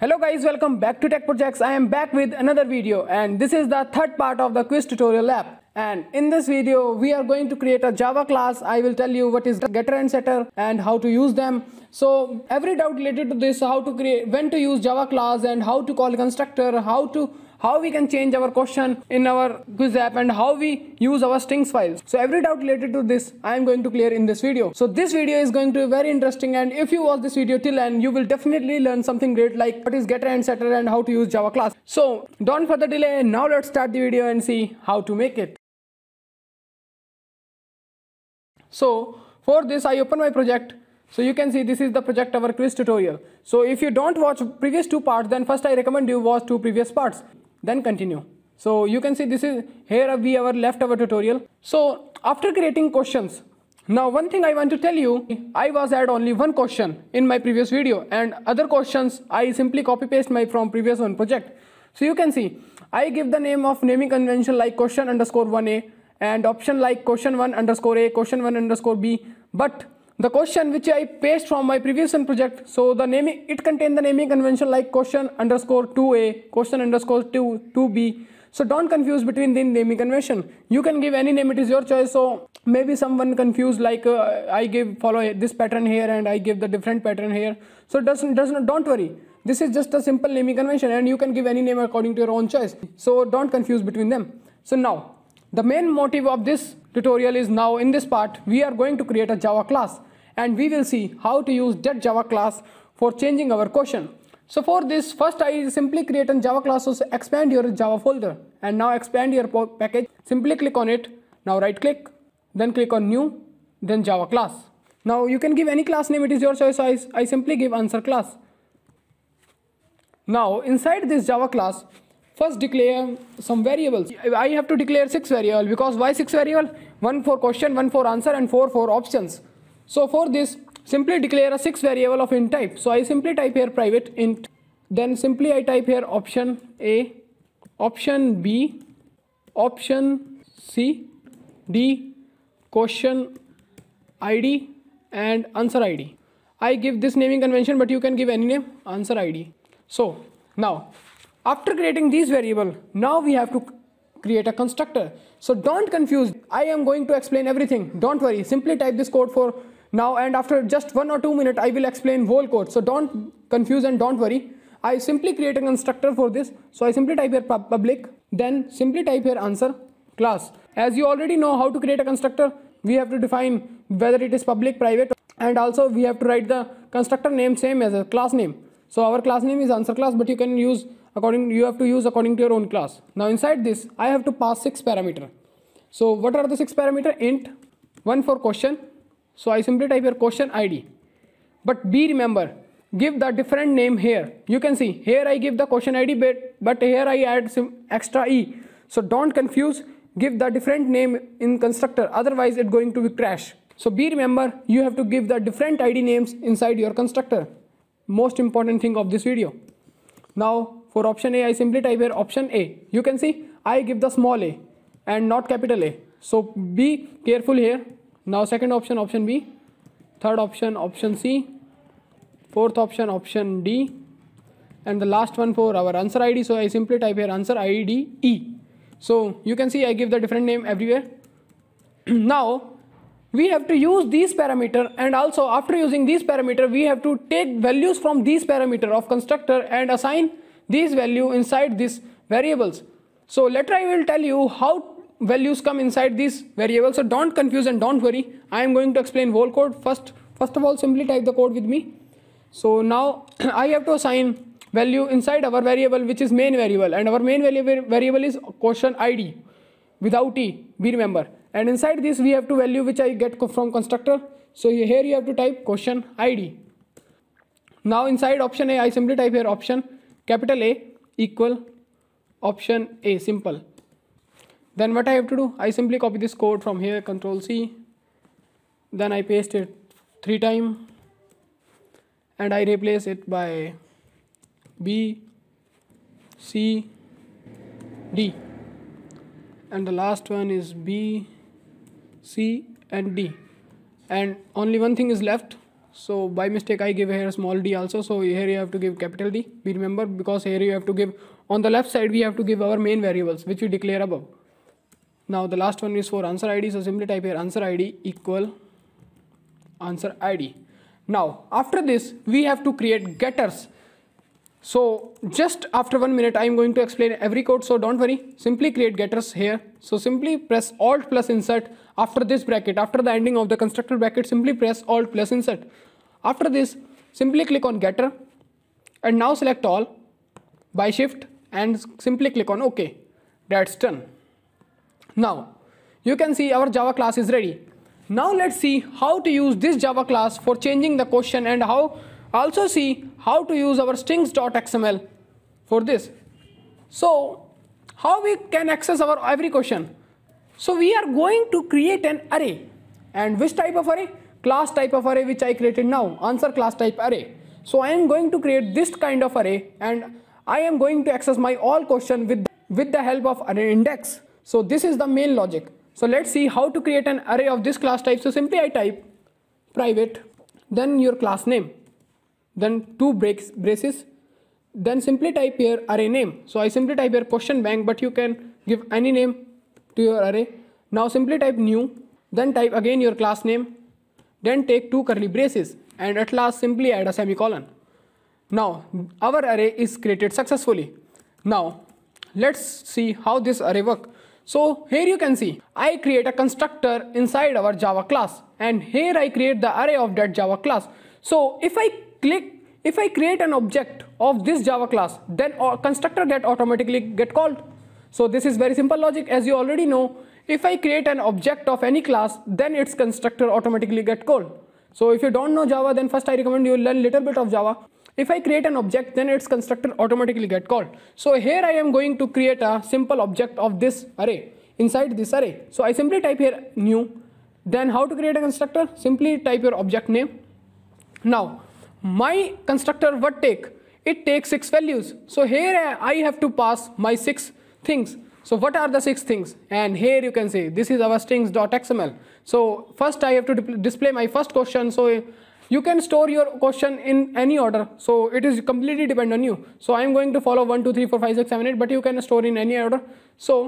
Hello guys, welcome back to Tech Projects. I am back with another video and this is the third part of the quiz tutorial app. And in this video, we are going to create a Java class. I will tell you what is getter and setter and how to use them. So every doubt related to this, how to create, when to use Java class and how to call constructor, how to how we can change our question in our quiz app and how we use our strings files. So every doubt related to this I am going to clear in this video. So this video is going to be very interesting and if you watch this video till end you will definitely learn something great like what is getter and setter and how to use Java class. So don't further delay now let's start the video and see how to make it. So for this I open my project so you can see this is the project our quiz tutorial. So if you don't watch previous two parts then first I recommend you watch two previous parts then continue. So you can see this is here we have left our tutorial. So after creating questions now one thing i want to tell you i was add only one question in my previous video and other questions i simply copy paste my from previous one project. So you can see i give the name of naming convention like question underscore 1a and option like question 1 underscore a question 1 underscore b but the question which I paste from my previous project, so the naming it contain the naming convention like question underscore 2a, question underscore 2, 2b. So don't confuse between the naming convention. You can give any name, it is your choice. So maybe someone confused like uh, I give follow this pattern here and I give the different pattern here. So doesn't doesn't don't worry. This is just a simple naming convention and you can give any name according to your own choice. So don't confuse between them. So now the main motive of this tutorial is now in this part we are going to create a Java class and we will see how to use that Java class for changing our question. So for this, first I simply create a Java class, so expand your Java folder and now expand your package. Simply click on it. Now right click, then click on new, then Java class. Now you can give any class name, it is your choice. So I, I simply give answer class. Now inside this Java class, first declare some variables. I have to declare six variables because why six variable? One for question, one for answer and four for options. So for this, simply declare a six variable of int type. So I simply type here private int. Then simply I type here option A, option B, option C, D, question ID and answer ID. I give this naming convention but you can give any name answer ID. So now after creating these variable now we have to create a constructor. So don't confuse. I am going to explain everything. Don't worry. Simply type this code for now and after just one or two minutes I will explain whole code. So don't confuse and don't worry. I simply create a constructor for this. So I simply type here public then simply type here answer class. As you already know how to create a constructor we have to define whether it is public private and also we have to write the constructor name same as a class name. So our class name is answer class but you can use according you have to use according to your own class now inside this I have to pass six parameter so what are the six parameter int one for question so I simply type your question ID. But be remember, give the different name here. You can see here I give the question ID but, but here I add some extra E. So don't confuse, give the different name in constructor otherwise it's going to be crash. So be remember you have to give the different ID names inside your constructor. Most important thing of this video. Now for option A I simply type here option A. You can see I give the small a and not capital A. So be careful here. Now second option option b. Third option option c. Fourth option option d. And the last one for our answer id so i simply type here answer id e. So you can see i give the different name everywhere. Now we have to use these parameter and also after using these parameter we have to take values from these parameter of constructor and assign these value inside these variables. So later i will tell you how values come inside these variables. So don't confuse and don't worry. I am going to explain whole code. First first of all simply type the code with me. So now i have to assign value inside our variable which is main variable. And our main variable is question id without e we remember. And inside this we have to value which i get from constructor. So here you have to type question id now inside option a i simply type here option capital a equal option a simple. Then what I have to do? I simply copy this code from here control C. Then I paste it three times. And I replace it by B C D. And the last one is B C and D. And only one thing is left so by mistake I give here a small d also. So here you have to give capital D. We remember because here you have to give on the left side we have to give our main variables which we declare above. Now the last one is for answer id so simply type here answer id equal answer id now after this we have to create getters. So just after one minute I am going to explain every code. So don't worry. Simply create getters here. So simply press alt plus insert after this bracket. After the ending of the constructor bracket simply press alt plus insert after this simply click on getter and now select all by shift and simply click on ok that's done now you can see our java class is ready now let's see how to use this java class for changing the question and how also see how to use our strings.xml for this. So how we can access our every question? So we are going to create an array and which type of array? Class type of array which I created now, answer class type array. So I am going to create this kind of array and I am going to access my all question with, with the help of array index. So this is the main logic. So let's see how to create an array of this class type. So simply I type private, then your class name then two breaks, braces then simply type here array name so I simply type here question bank but you can give any name to your array now simply type new then type again your class name then take two curly braces and at last simply add a semicolon. Now our array is created successfully. Now let's see how this array work. So here you can see I create a constructor inside our java class and here I create the array of that java class. So if I click if I create an object of this Java class then constructor get automatically get called. So this is very simple logic. As you already know if I create an object of any class then its constructor automatically get called. So if you don't know Java then first I recommend you learn little bit of Java. If I create an object then its constructor automatically get called. So here I am going to create a simple object of this array inside this array. So I simply type here new. Then how to create a constructor? Simply type your object name. Now my constructor what take? It takes six values. So here i have to pass my six things so what are the six things? And here you can see this is our strings.xml so first i have to display my first question. So you can store your question in any order. So it is completely depend on you. So i am going to follow 1 2 3 4 5 6 7 8 but you can store in any order. So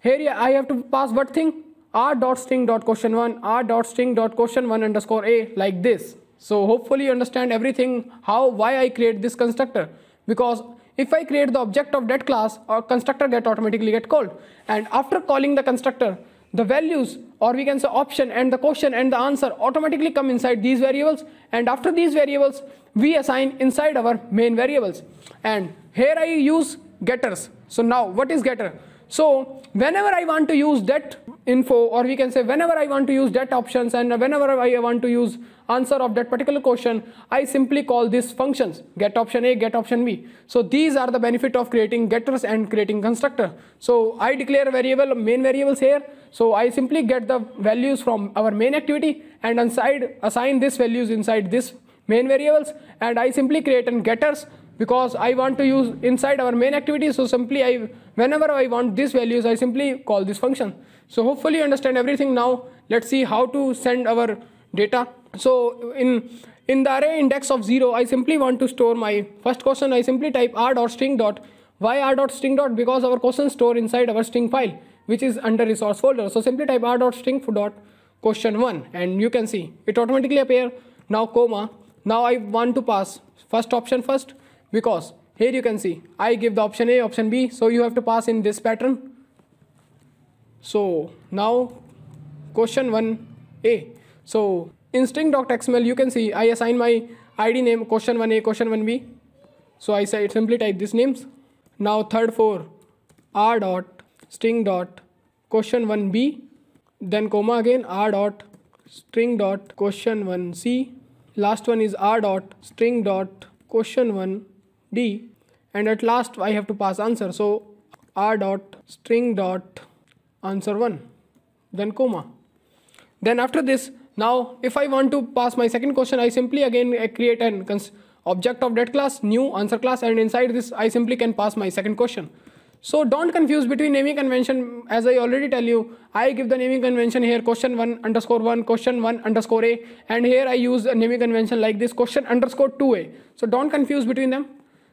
here i have to pass what thing? r dot string dot question one r dot string dot question one underscore a like this. So hopefully you understand everything how why I create this constructor. Because if I create the object of that class a constructor get automatically get called. And after calling the constructor the values or we can say option and the question and the answer automatically come inside these variables. And after these variables we assign inside our main variables. And here I use getters. So now what is getter? So whenever I want to use that info or we can say whenever I want to use that options and whenever I want to use answer of that particular question I simply call these functions get option A get option B. So these are the benefit of creating getters and creating constructor. So I declare a variable main variables here. So I simply get the values from our main activity and inside assign these values inside this main variables. And I simply create an getters because I want to use inside our main activity. So simply I whenever I want these values I simply call this function so hopefully you understand everything. Now let's see how to send our data. So in in the array index of 0 I simply want to store my first question. I simply type r dot string dot why r dot string dot? Because our question store inside our string file which is under resource folder. So simply type r dot string dot question 1 and you can see it automatically appear. Now comma. Now I want to pass first option first because here you can see I give the option A option B. So you have to pass in this pattern so now question 1A so in string.xml you can see I assign my id name question 1A question 1B so I say simply type these names. Now third for r dot string dot question 1B then comma again r dot string dot question 1C last one is r dot string dot question 1 D. And at last I have to pass answer. So r dot string dot answer 1 then comma then after this now if I want to pass my second question I simply again eh, create an object of that class new answer class and inside this I simply can pass my second question So don't confuse between naming convention as I already tell you. I give the naming convention here question 1 underscore 1 question 1 underscore a and here I use a naming convention like this question underscore 2a. So don't confuse between them.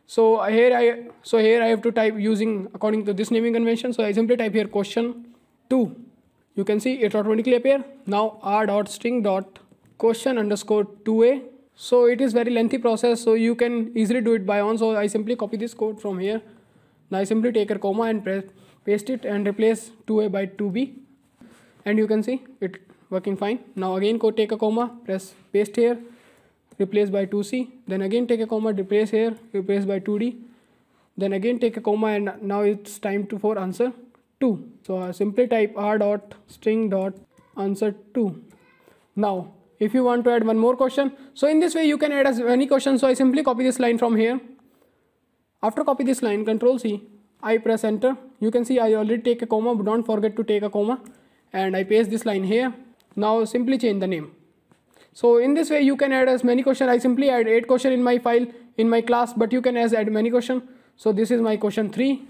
So here I so here I have to type using according to this naming convention. So I simply type here question 2. You can see it automatically appear. Now r dot string dot question underscore 2a. So it is very lengthy process. So you can easily do it by on. So I simply copy this code from here now I simply take a comma and press, paste it and replace 2a by 2b and you can see it working fine. Now again go take a comma, press paste here, replace by 2c, then again take a comma, replace here, replace by 2d, then again take a comma and now it's time to for answer 2. So I simply type r dot string dot answer 2. Now if you want to add one more question, so in this way you can add as many questions. So I simply copy this line from here after copy this line, control C, I press enter. You can see I already take a comma, but don't forget to take a comma. And I paste this line here. Now simply change the name. So in this way you can add as many question. I simply add 8 question in my file, in my class, but you can as add many question. So this is my question 3.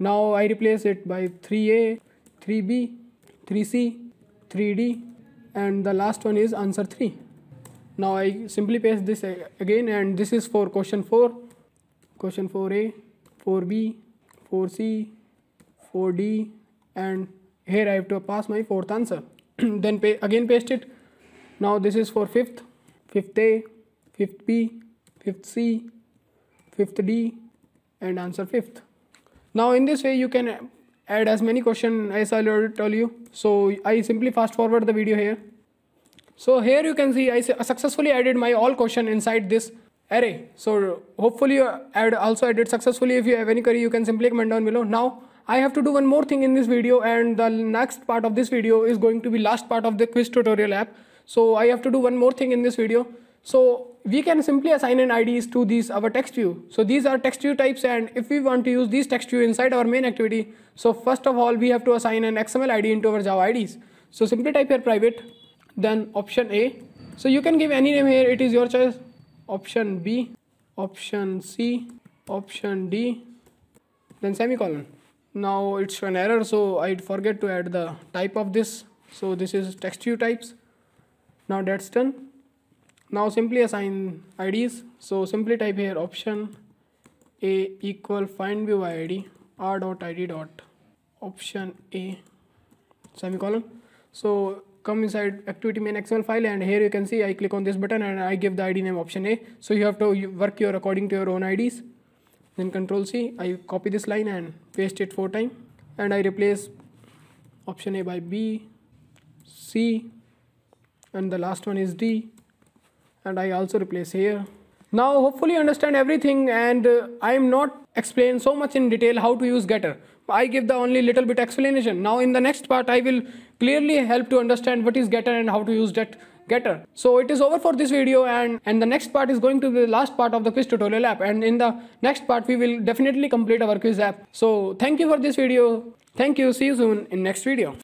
Now I replace it by 3a, 3b, 3c, 3d and the last one is answer 3. Now I simply paste this again and this is for question 4 question 4a 4b 4c 4d and here I have to pass my fourth answer. Then pay, again paste it. Now this is for fifth. Fifth a fifth b fifth c fifth d and answer fifth now in this way you can add as many question as I told you so I simply fast forward the video here so here you can see I successfully added my all question inside this array. So hopefully you add also added successfully. If you have any query, you can simply comment down below. Now I have to do one more thing in this video and the next part of this video is going to be last part of the quiz tutorial app. So I have to do one more thing in this video. So we can simply assign an IDs to these our text view. So these are text view types and if we want to use these text view inside our main activity, so first of all we have to assign an XML ID into our Java IDs. So simply type here private, then option A. So you can give any name here, it is your choice option B, option C, option D, then semicolon. Now it's an error, so I forget to add the type of this. So this is text view types. Now that's done. Now simply assign IDs. So simply type here option A equal find view ID r dot id dot option A semicolon. So come inside activity main xml file and here you can see I click on this button and I give the ID name option A. So you have to work your according to your own IDs. Then control C, I copy this line and paste it four times and I replace option A by B, C and the last one is D and I also replace here. Now hopefully you understand everything and uh, I am not explain so much in detail how to use getter. I give the only little bit explanation. Now in the next part I will clearly help to understand what is getter and how to use that getter. So it is over for this video and, and the next part is going to be the last part of the quiz tutorial app and in the next part we will definitely complete our quiz app. So thank you for this video. Thank you. See you soon in next video.